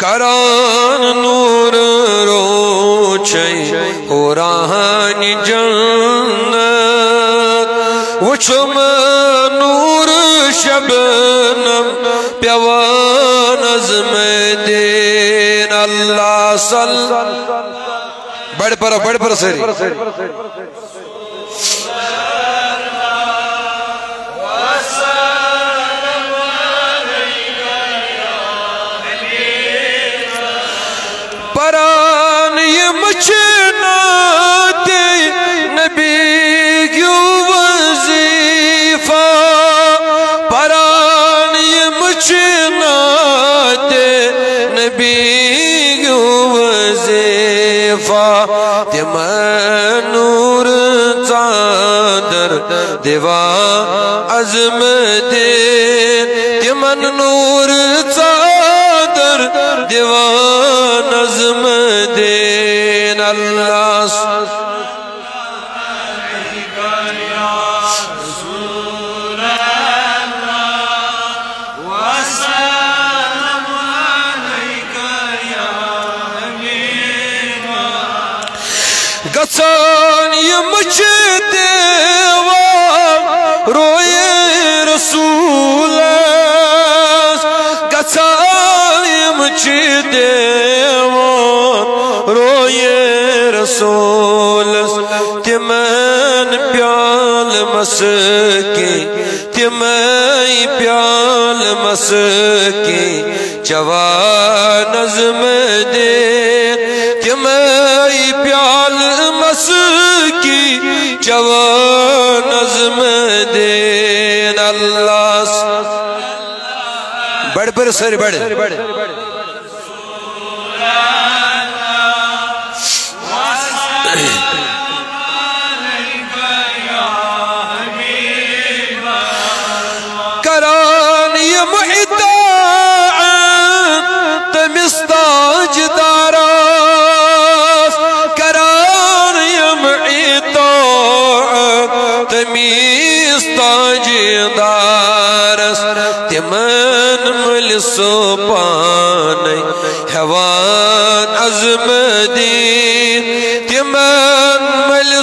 کران نور روچے ہورانی جنت وچھم نور شبنم، پیوان عظم دین اللہ صل بڑھ پر بڑھ پر سری عظم دے تمن نور چادر دیوا نظم دین اللہ۔ گسان یہ مجھ دیوا روئے رسول گسان یہ مجھ دیوا روئے رسول تمن پیال مسکی تمہیں پیال مسکی. جوان نظم دے تمہیں پیال مسکی. جوان نظم دین اللہ بڑھ پر سر بڑھ۔ لسوباني پانے حوان از مدین تمن مل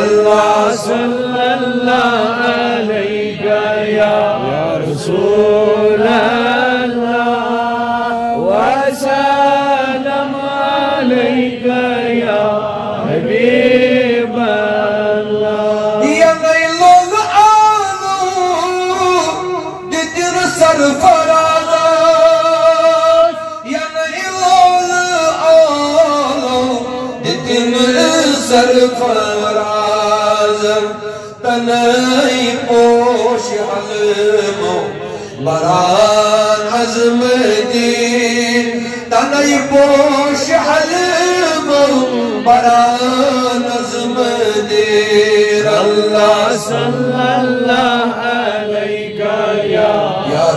دین سرفراز تنائی پوش حلمو بران عزم دین تنائی پوش حلمو بران عزم دین اللہ صلی اللہ علیہ یا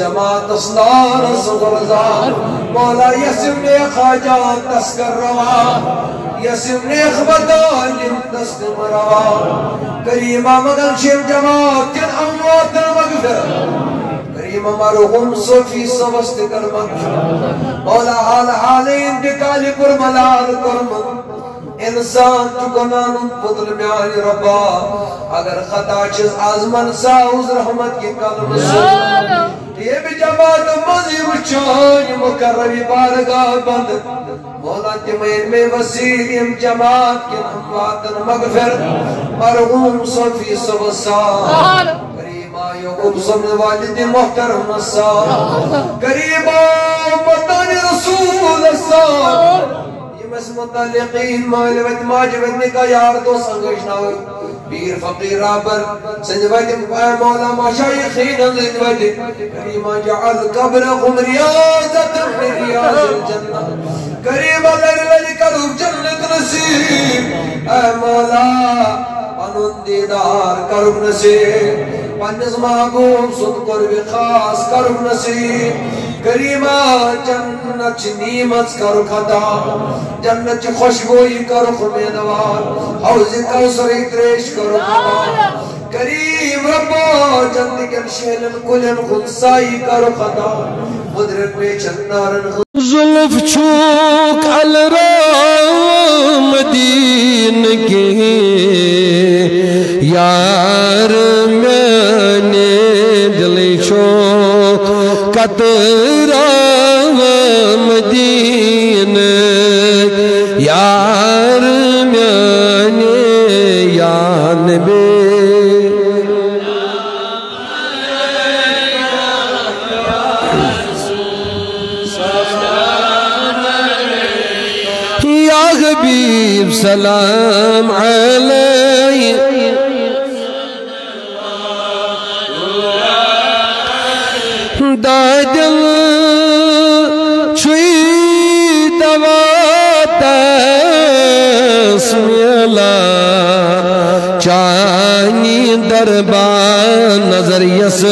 آیت جماعت اصنار از مولا یسم نے خاجات تسکر روا یسم نے خبدال تسکر روا کریم مدن شیف جماعت تن اموات المغفر، کریم مرغم صفی سبست کرمت۔ مولا حال حال انتقال کرملال کرمت انسان تو گناہن پتل میانی ربا۔ اگر خطا چیز آزمن سا اس رحمت کی قدم سے یہ بھی جماعت مزی وچان مکرمی بارگاہ بند. مولا تمین میں وسیع جماعت کی نمواتن مغفر. مرغوم صفی سبسا کریمہ یقوب سمن والد محترم نسا کریمہ مطان رسول السا مس متعلقین، مال وت ماج وت نکا یار تو سنگش نہ ہوئی پیر، فقیر، رابر سنج وت مولا، مشایخین زید وت کریم، جعل قبرهم رياضة من رياض الجنة کریم لر ولی کرو جنت نصیب. اے مولا پنن دیدار کرو نصیب. پنس محبوب، سن قرب خاص کرو نصیب. کریمہ جنت چھ نیمت کرو خدا جنت چھ خوشبوئی کرو خمیدوار حوض کوسر اکریش کرو خدا کریم ربا جنت کن شیلن کلن خنسائی کرو خدا قدرت میں چندارن خدا سلام علیہ. دا دل چھوئی دوا تسمیلا چانی دربان نظر یس.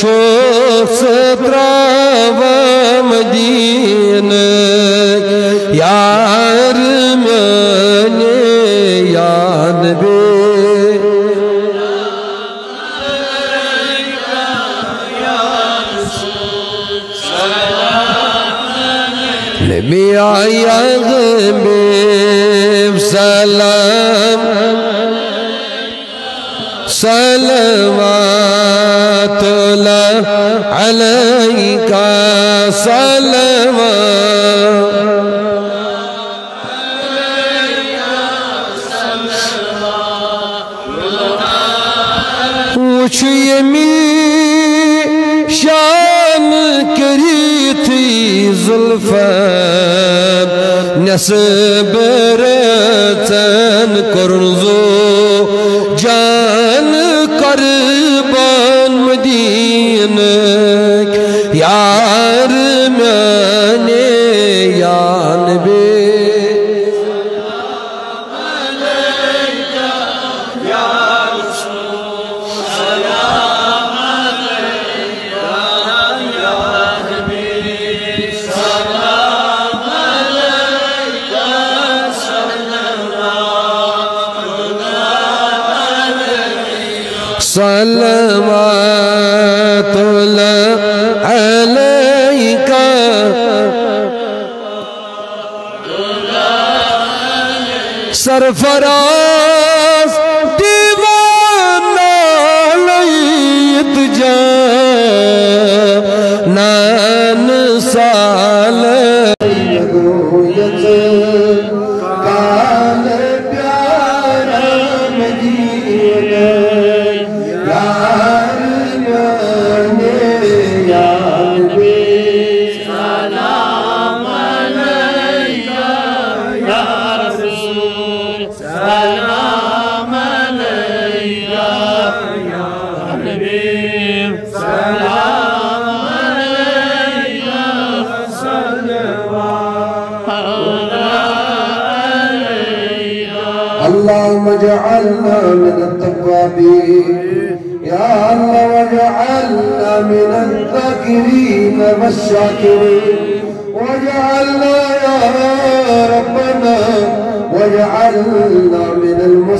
چھوک ستراو مدین. نبی آیا غبیب سلام صلوات اللہ علیکہ صلوات وچھ یمی Aynası bereten korunzu صلوات الله عليك سرفراز اللهم اجعلنا من التوابين. يا الله واجعلنا من الذاكرين والشاكرين. واجعلنا يا ربنا واجعلنا من المسلمين